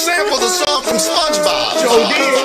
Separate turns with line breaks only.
Sample the sampled a song from SpongeBob.
Joe did.